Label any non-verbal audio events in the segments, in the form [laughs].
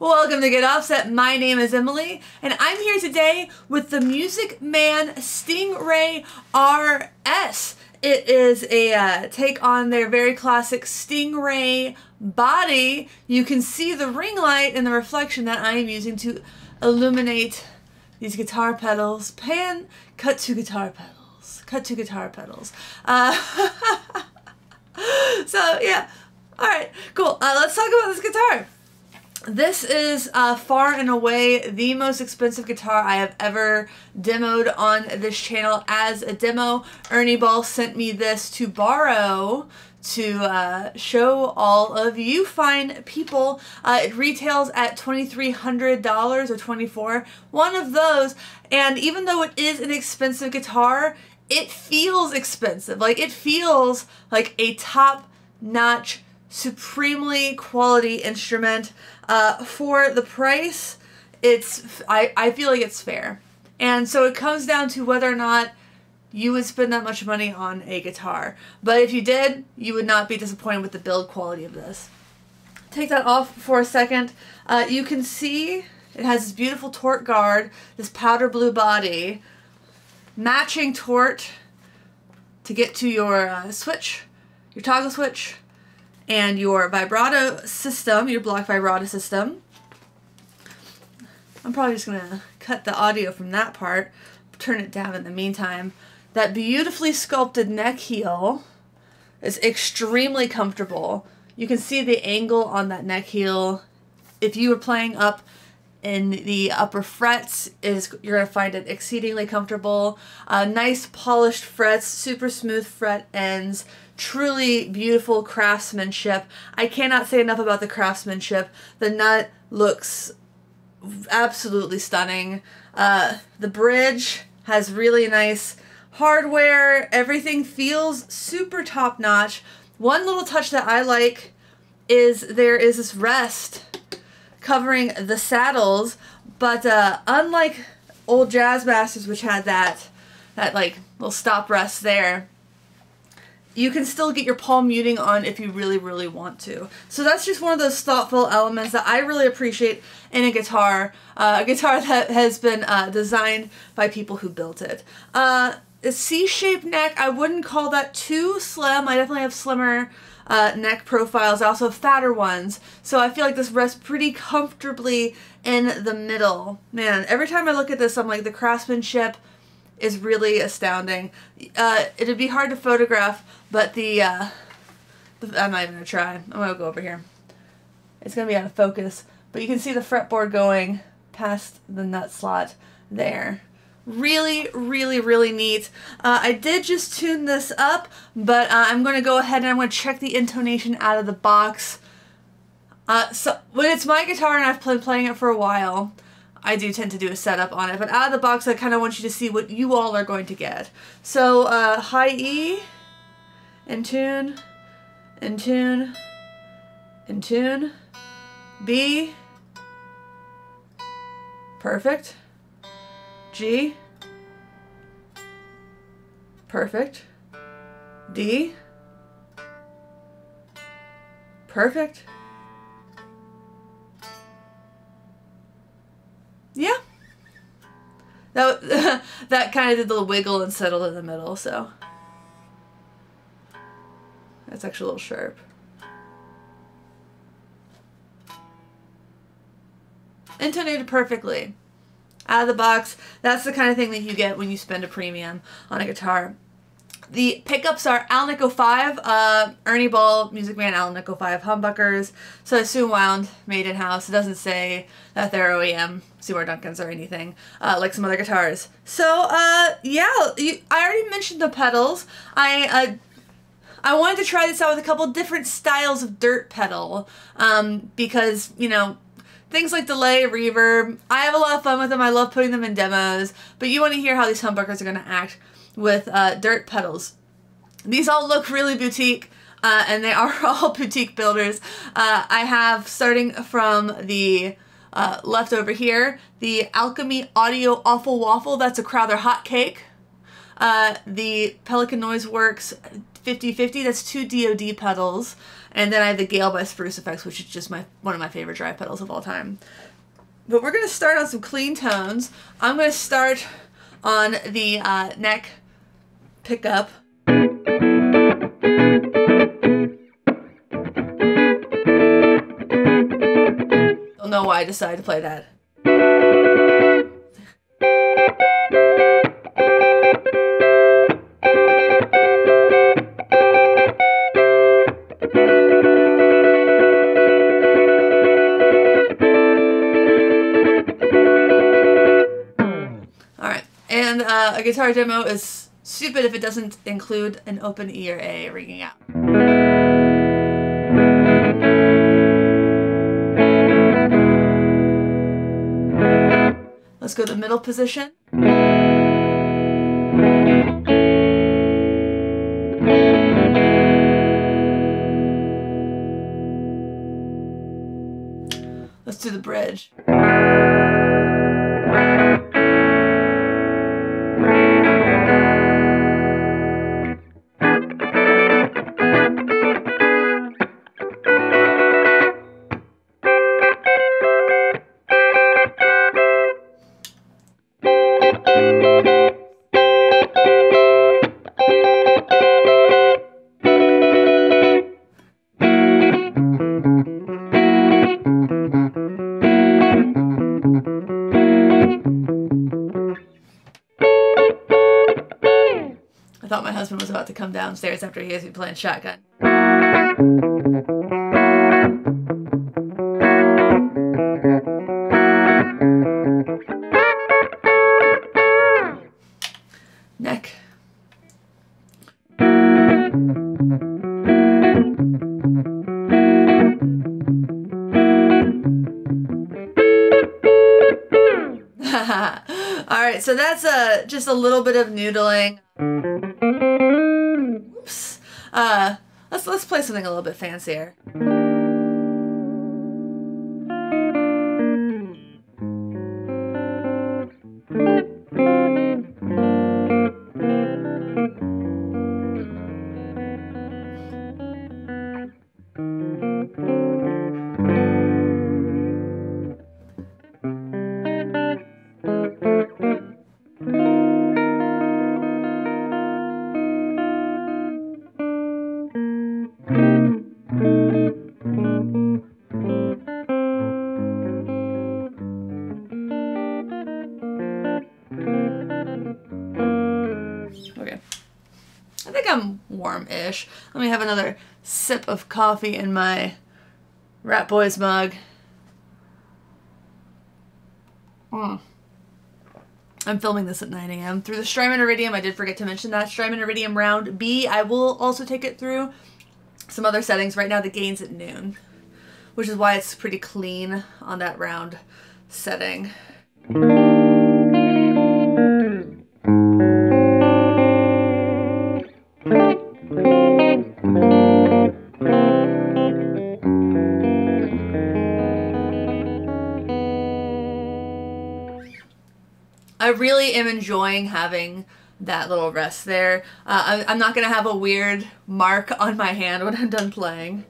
Welcome to Get Offset. My name is Emily, and I'm here today with the Music Man Stingray RS. It is a uh, take on their very classic Stingray body. You can see the ring light and the reflection that I am using to illuminate these guitar pedals. Pan, cut to guitar pedals. Cut to guitar pedals. Uh, [laughs] so, yeah. Alright, cool. Uh, let's talk about this guitar. This is uh, far and away the most expensive guitar I have ever demoed on this channel as a demo. Ernie Ball sent me this to borrow to uh, show all of you fine people. Uh, it retails at $2,300 or 24 one of those. And even though it is an expensive guitar, it feels expensive. Like it feels like a top-notch supremely quality instrument. Uh, for the price, it's I, I feel like it's fair. And so it comes down to whether or not you would spend that much money on a guitar. But if you did, you would not be disappointed with the build quality of this. Take that off for a second. Uh, you can see it has this beautiful tort guard, this powder blue body, matching torque to get to your uh, switch, your toggle switch, and your vibrato system, your block vibrato system. I'm probably just going to cut the audio from that part, turn it down in the meantime. That beautifully sculpted neck heel is extremely comfortable. You can see the angle on that neck heel. If you were playing up in the upper frets is you're to find it exceedingly comfortable. Uh, nice polished frets, super smooth fret ends, truly beautiful craftsmanship. I cannot say enough about the craftsmanship. The nut looks absolutely stunning. Uh, the bridge has really nice hardware. Everything feels super top notch. One little touch that I like is there is this rest covering the saddles, but uh, unlike old Jazzmasters, which had that that like little stop rest there, you can still get your palm muting on if you really, really want to. So that's just one of those thoughtful elements that I really appreciate in a guitar, uh, a guitar [laughs] that has been uh, designed by people who built it. Uh, a C-shaped neck, I wouldn't call that too slim. I definitely have slimmer uh, neck profiles. I also have fatter ones. So I feel like this rests pretty comfortably in the middle. Man, every time I look at this, I'm like, the craftsmanship is really astounding. Uh, it'd be hard to photograph, but the, uh, I'm not even gonna try. I'm gonna go over here. It's gonna be out of focus, but you can see the fretboard going past the nut slot there. Really, really, really neat. Uh, I did just tune this up, but uh, I'm to go ahead and I'm to check the intonation out of the box. Uh, so when it's my guitar and I've been playing it for a while, I do tend to do a setup on it. But out of the box, I kind of want you to see what you all are going to get. So uh, high E, in tune, in tune, in tune, B, perfect. G. Perfect. D. Perfect. That, [laughs] that kind of did the little wiggle and settled in the middle, so. That's actually a little sharp. Intonated perfectly out of the box. That's the kind of thing that you get when you spend a premium on a guitar. The pickups are Alnico 5, uh, Ernie Ball, Music Man Alnico 5 humbuckers. So assume wound, made in house. It doesn't say that they're OEM, Seymour Duncans or anything, uh, like some other guitars. So, uh, yeah, you, I already mentioned the pedals. I, uh, I wanted to try this out with a couple different styles of dirt pedal, um, because, you know, Things like delay, reverb. I have a lot of fun with them. I love putting them in demos. But you want to hear how these humbuckers are going to act with uh, dirt pedals. These all look really boutique. Uh, and they are [laughs] all boutique builders. Uh, I have, starting from the uh, left over here, the Alchemy Audio Awful Waffle. That's a Crowther hot cake. Uh, the Pelican Noise Works 50-50. That's two DoD pedals. And then I have the Gale by Spruce Effects, which is just my one of my favorite drive pedals of all time. But we're going to start on some clean tones. I'm going to start on the uh, neck pickup. Don't know why I decided to play that. Uh, a guitar demo is stupid if it doesn't include an open E or A ringing out. Let's go to the middle position. Come downstairs after he hears me playing shotgun. Neck. [laughs] All right, so that's uh, just a little bit of noodling. Uh, let's let's play something a little bit fancier. Coffee in my Ratboys mug. Mm. I'm filming this at 9 a.m. Through the Strymon Iridium, I did forget to mention that. Strymon Iridium round B, I will also take it through some other settings. Right now the gain's at noon, which is why it's pretty clean on that round setting. Am enjoying having that little rest there. Uh, I, I'm not to have a weird mark on my hand when I'm done playing.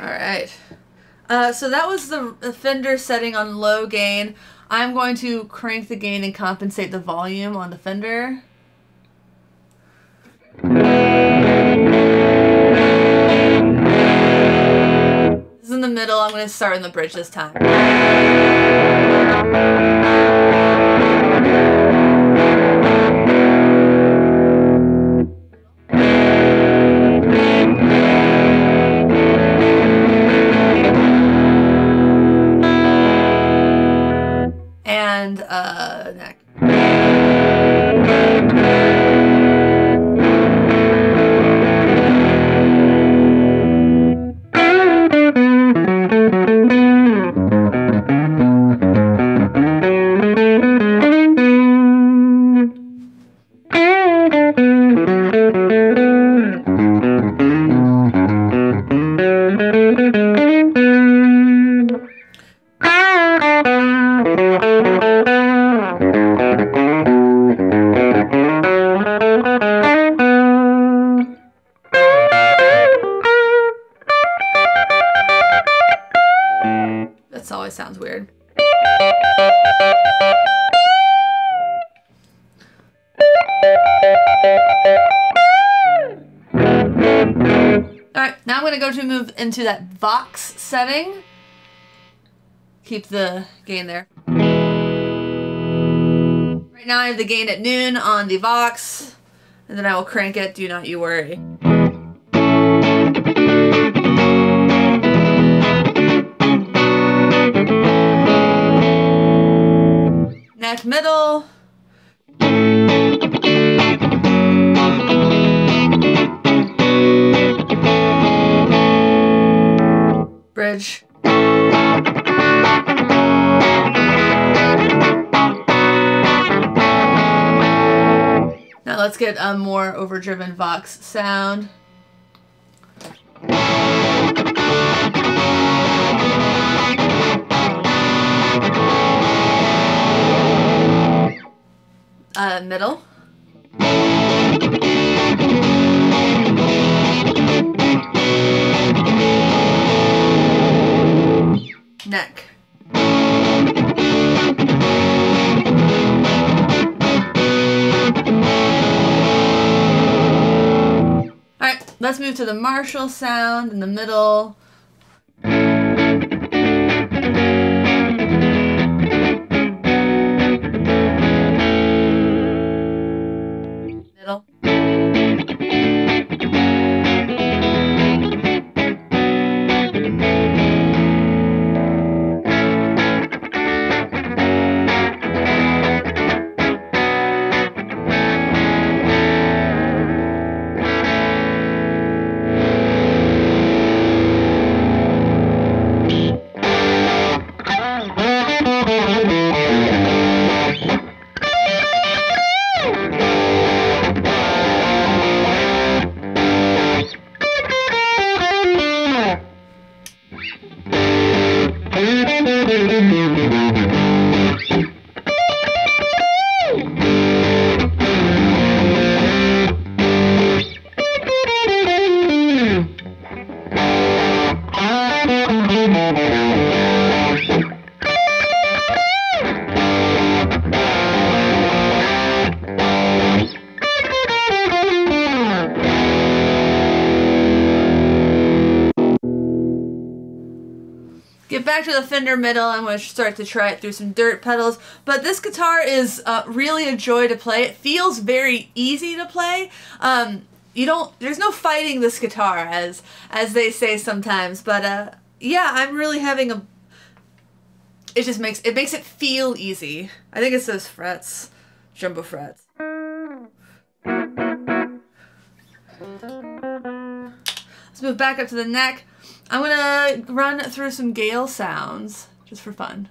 Alright. Uh, so that was the Fender setting on low gain. I'm going to crank the gain and compensate the volume on the Fender. This is in the middle. I'm going to start in the bridge this time. Into that Vox setting. Keep the gain there. Right now I have the gain at noon on the Vox, and then I will crank it, do not you worry. A more overdriven Vox sound. Uh, middle. Neck. Let's move to the Marshall sound in the middle. Middle. Fender middle. I'm going to start to try it through some dirt pedals. But this guitar is uh, really a joy to play. It feels very easy to play. Um, you don't. There's no fighting this guitar, as as they say sometimes. But uh, yeah, I'm really having a. It just makes it makes it feel easy. I think it's those frets, jumbo frets. Let's move back up to the neck. I'm gonna run through some Gale sounds just for fun.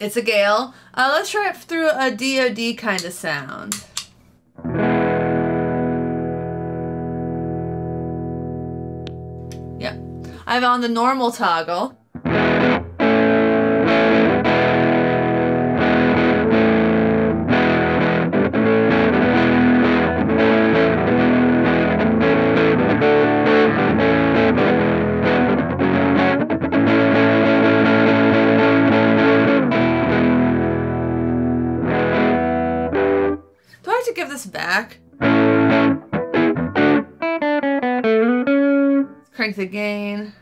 It's a Gale. Uh, let's try it through a DoD kind of sound. Yeah. I have on the normal toggle. To give this back? Crank the gain.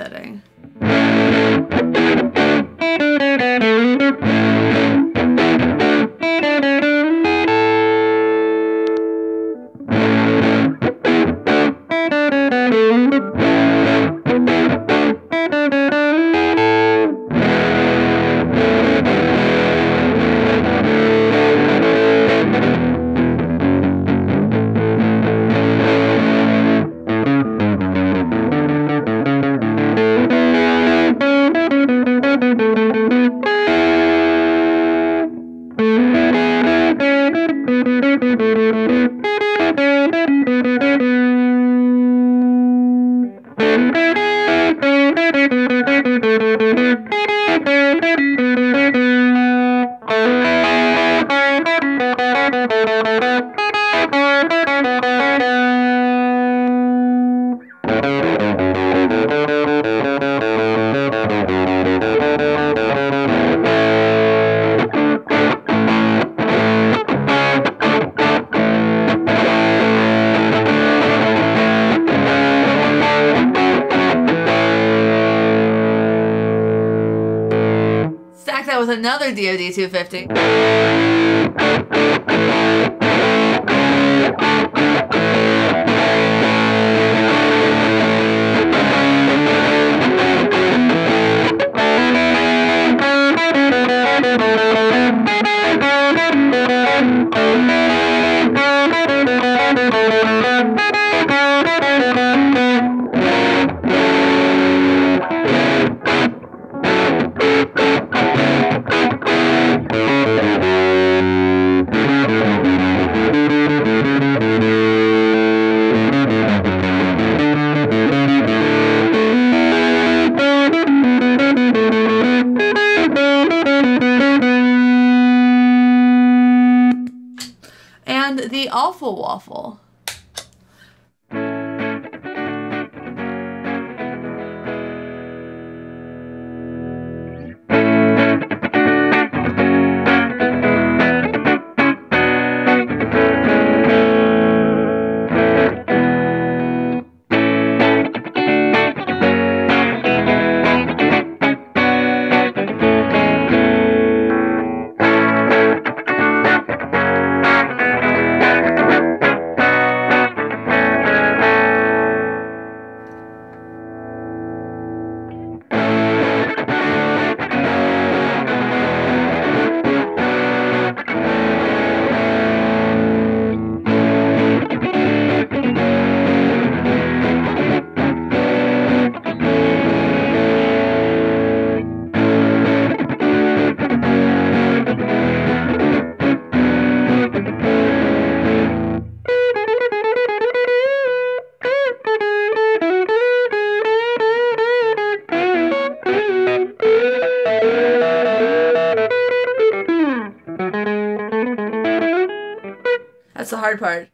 Setting. Another DoD 250. The Awful Waffle. Part.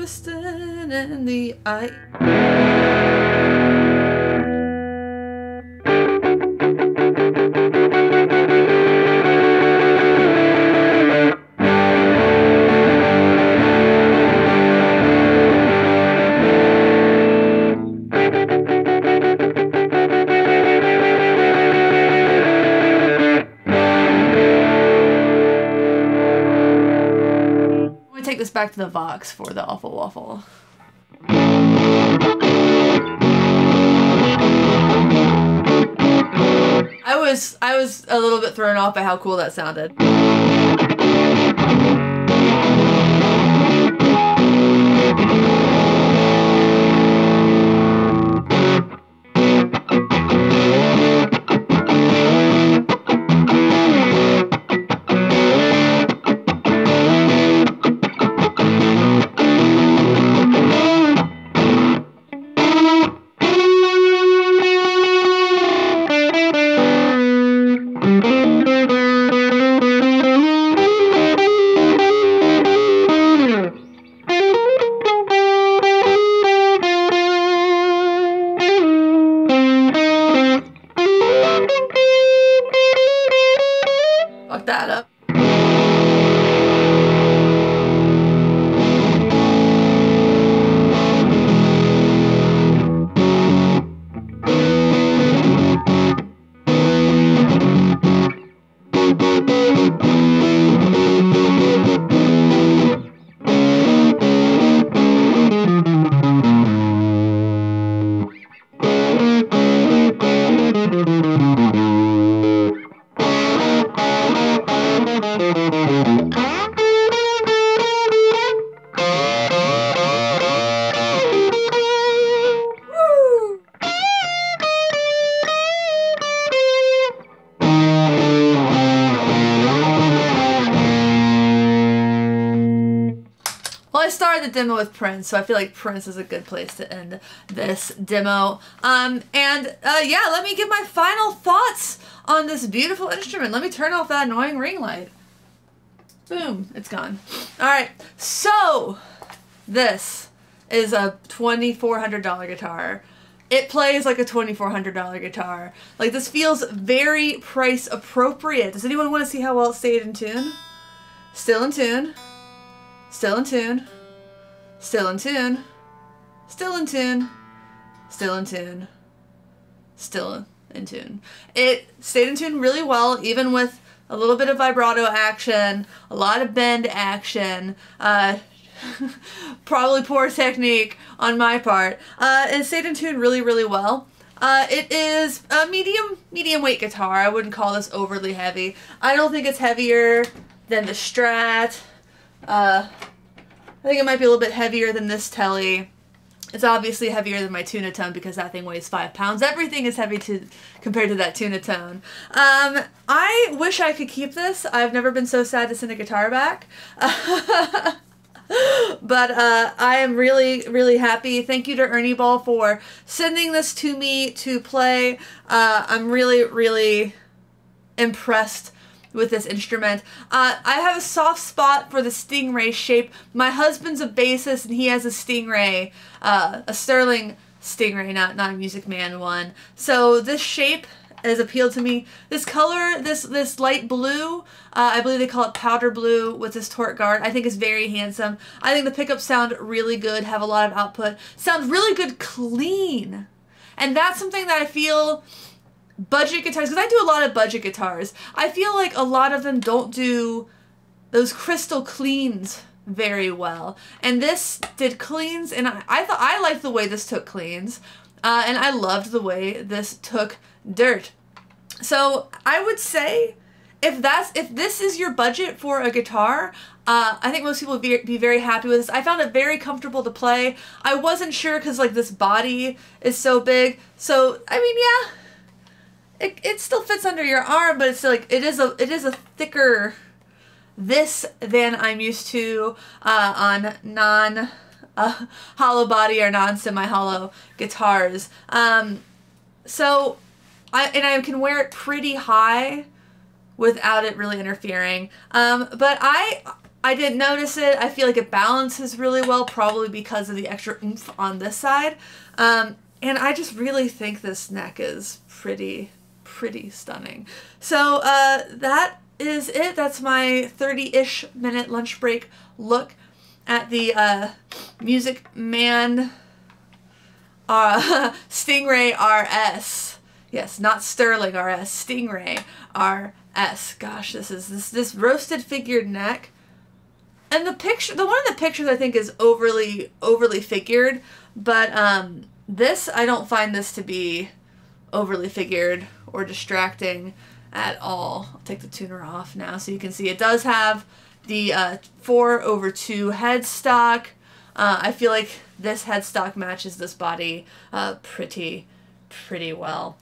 Twisting. In the eye. Back to the Vox for the awful waffle. I was I was a little bit thrown off by how cool that sounded. Demo with Prince, so I feel like Prince is a good place to end this demo. Um, and uh, yeah, let me give my final thoughts on this beautiful instrument. Let me turn off that annoying ring light. Boom, it's gone. All right, so this is a $2,400 guitar. It plays like a $2,400 guitar. Like this feels very price appropriate. Does anyone want to see how well it stayed in tune? Still in tune. Still in tune. Still in tune. Still in tune. Still in tune. Still in tune. It stayed in tune really well, even with a little bit of vibrato action, a lot of bend action, uh, [laughs] probably poor technique on my part. Uh, it stayed in tune really, really well. Uh, it is a medium, medium weight guitar. I wouldn't call this overly heavy. I don't think it's heavier than the Strat. Uh, I think it might be a little bit heavier than this Tele. It's obviously heavier than my tuna tone because that thing weighs five pounds. Everything is heavy to compared to that tuna tone. Um, I wish I could keep this. I've never been so sad to send a guitar back. [laughs] but uh, I am really, really happy. Thank you to Ernie Ball for sending this to me to play. Uh, I'm really, really impressed with this instrument. Uh, I have a soft spot for the Stingray shape. My husband's a bassist and he has a Stingray, uh, a Sterling Stingray, not not a Music Man one. So this shape has appealed to me. This color, this this light blue, uh, I believe they call it powder blue with this tort guard, I think is very handsome. I think the pickups sound really good, have a lot of output, sound really good clean. And that's something that I feel budget guitars, because I do a lot of budget guitars, I feel like a lot of them don't do those crystal cleans very well. And this did cleans, and I, I thought I liked the way this took cleans, uh, and I loved the way this took dirt. So I would say if that's if this is your budget for a guitar, uh, I think most people would be, be very happy with this. I found it very comfortable to play. I wasn't sure because like this body is so big. So I mean, yeah, it, it still fits under your arm, but it's like it is a it is a thicker this than I'm used to uh, on non uh, hollow body or non semi hollow guitars. Um, so I and I can wear it pretty high without it really interfering. Um, but I I didn't notice it. I feel like it balances really well, probably because of the extra oomph on this side. Um, and I just really think this neck is pretty, pretty stunning. So uh, that is it. That's my 30-ish minute lunch break look at the uh, Music Man uh, [laughs] Stingray RS. Yes, not Sterling RS, Stingray RS. Gosh, this is this this roasted figured neck. And the picture, the one in the pictures I think is overly overly figured, but um, this I don't find this to be overly figured or distracting at all. I'll take the tuner off now so you can see it does have the uh, 4 over 2 headstock. Uh, I feel like this headstock matches this body uh, pretty, pretty well.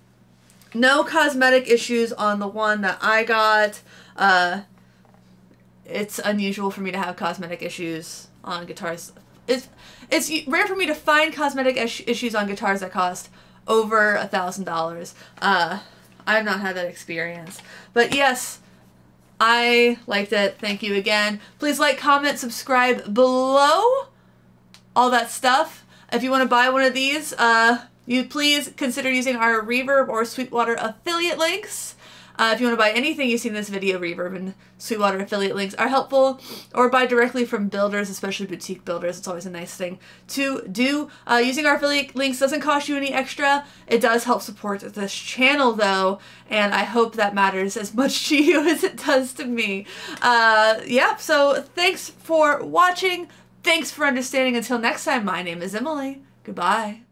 No cosmetic issues on the one that I got. Uh, it's unusual for me to have cosmetic issues on guitars. It's, it's rare for me to find cosmetic issues on guitars that cost over a thousand dollars. Uh, I've not had that experience. But yes, I liked it. Thank you again. Please like, comment, subscribe below. All that stuff. If you want to buy one of these, uh, you please consider using our Reverb or Sweetwater affiliate links. Uh, if you want to buy anything you see in this video, Reverb and Sweetwater affiliate links are helpful, or buy directly from builders, especially boutique builders. It's always a nice thing to do. Uh, using our affiliate links doesn't cost you any extra. It does help support this channel, though, and I hope that matters as much [laughs] to you as it does to me. Uh, yeah, so thanks for watching. Thanks for understanding. Until next time, my name is Emily. Goodbye.